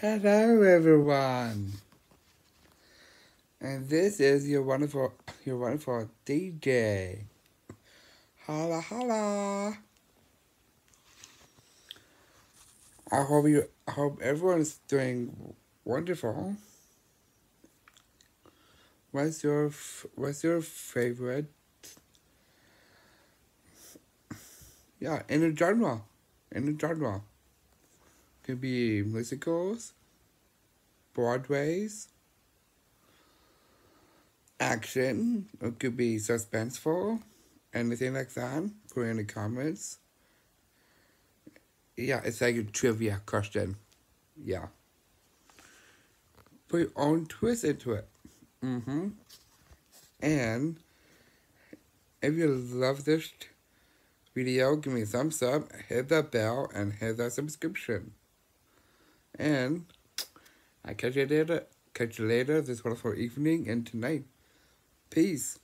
Hello, everyone. And this is your wonderful, your wonderful DJ. Holla, holla. I hope you, I hope everyone is doing wonderful. What's your, what's your favorite? Yeah, in a genre, in a genre. Could be musicals, Broadways, action. It could be suspenseful, anything like that. Put in the comments. Yeah, it's like a trivia question. Yeah. Put your own twist into it. Mm-hmm. And if you love this video, give me a thumbs up, hit that bell, and hit that subscription. And I catch you later. Catch you later this wonderful evening and tonight. Peace.